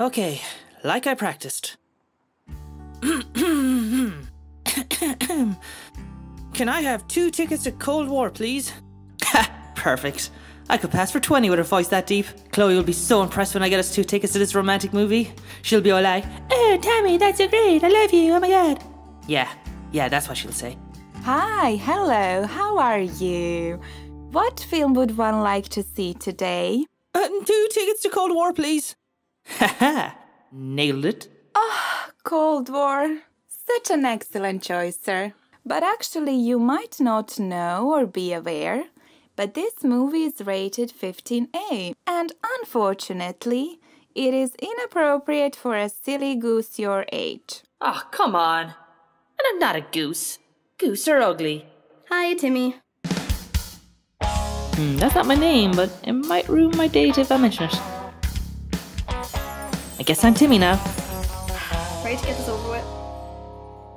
Okay, like I practiced. Can I have two tickets to Cold War, please? Ha! Perfect. I could pass for 20 with a voice that deep. Chloe will be so impressed when I get us two tickets to this romantic movie. She'll be all like, Oh, Tammy, that's so great. I love you. Oh my god. Yeah, yeah, that's what she'll say. Hi, hello, how are you? What film would one like to see today? Uh, two tickets to Cold War, please. Haha, nailed it. Oh, Cold War. Such an excellent choice, sir. But actually, you might not know or be aware, but this movie is rated 15A, and unfortunately, it is inappropriate for a silly goose your age. Oh, come on. And I'm not a goose. Goose are ugly. Hi, Timmy. Hmm, that's not my name, but it might ruin my date if I mention it. I guess I'm Timmy now. Ready to get this over with?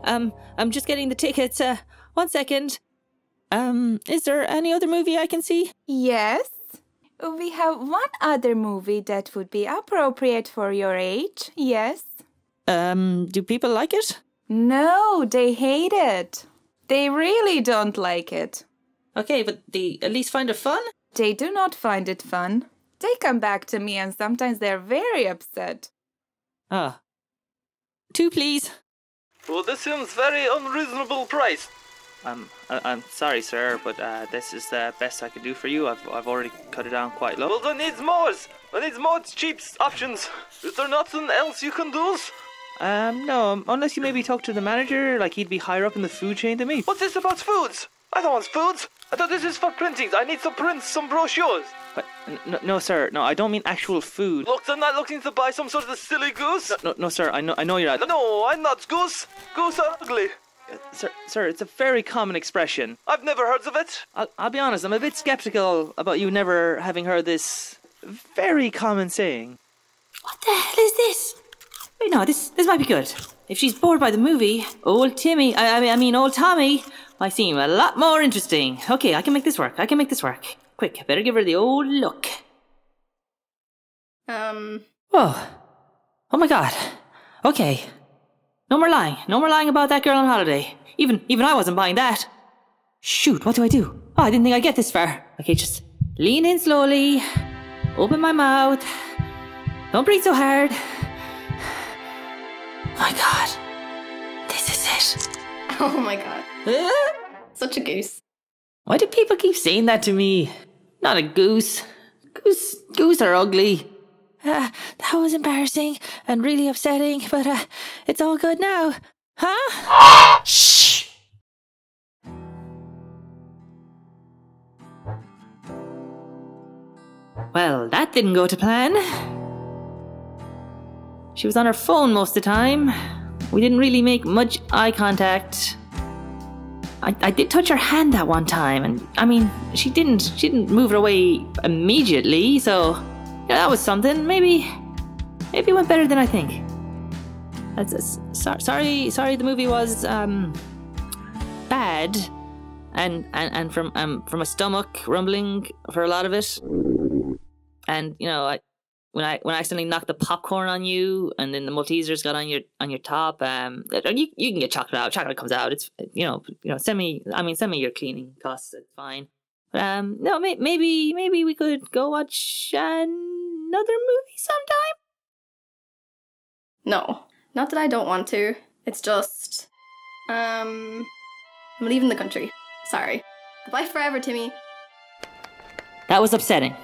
Um, I'm just getting the tickets. Uh, one second. Um, is there any other movie I can see? Yes, we have one other movie that would be appropriate for your age, yes. Um, do people like it? No, they hate it. They really don't like it. Okay, but they at least find it fun? They do not find it fun. They come back to me and sometimes they're very upset. Ah. Two, please. Well, this seems very unreasonable price. Um, I- I'm sorry, sir, but uh, this is the best I could do for you. I've, I've already cut it down quite low. Well, there needs more. There needs more cheap options. Is there nothing else you can do? Um, no, um, unless you maybe talk to the manager, like he'd be higher up in the food chain than me. What's this about foods? I don't want foods. I thought this is for printings. I need to print some brochures. But, n- no, no, sir, no, I don't mean actual food. Look, I'm not looking to buy some sort of silly goose. No, no, sir, I know, I know you're not. No, I'm not goose. Goose are ugly. Uh, sir, sir, it's a very common expression. I've never heard of it. I'll, I'll be honest, I'm a bit skeptical about you never having heard this very common saying. What the hell is this? Wait, no, this this might be good. If she's bored by the movie, old Timmy, I, I mean, I mean, old Tommy, might seem a lot more interesting. Okay, I can make this work. I can make this work. Quick, better give her the old look. Um, Whoa. Oh my god. Okay. No more lying. No more lying about that girl on holiday. Even even I wasn't buying that. Shoot, what do I do? Oh, I didn't think I'd get this far. Okay, just lean in slowly. Open my mouth. Don't breathe so hard. My god. This is it. oh my god. Such a goose. Why do people keep saying that to me? Not a goose. Goose, goose are ugly. Uh, that was embarrassing and really upsetting, but uh, it's all good now. Huh? Shh! Well, that didn't go to plan. She was on her phone most of the time. We didn't really make much eye contact. I, I did touch her hand that one time, and I mean, she didn't she didn't move her away immediately, so yeah, that was something. Maybe maybe it went better than I think. That's, so, sorry, sorry. The movie was um bad, and and and from um from a stomach rumbling for a lot of it, and you know I. When I when I accidentally knocked the popcorn on you, and then the Maltesers got on your on your top, um, you you can get chocolate out. Chocolate comes out. It's you know you know send me. I mean send me your cleaning costs. It's fine. But, um, no, may, maybe maybe we could go watch another movie sometime. No, not that I don't want to. It's just, um, I'm leaving the country. Sorry. Goodbye forever, Timmy. That was upsetting.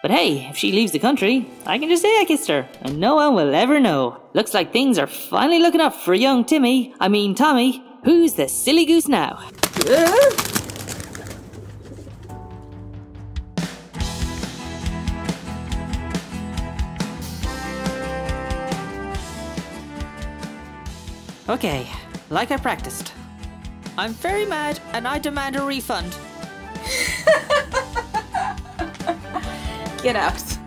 But hey, if she leaves the country, I can just say I kissed her, and no one will ever know. Looks like things are finally looking up for young Timmy. I mean Tommy. Who's the silly goose now? Okay, like I practiced. I'm very mad and I demand a refund. Get out.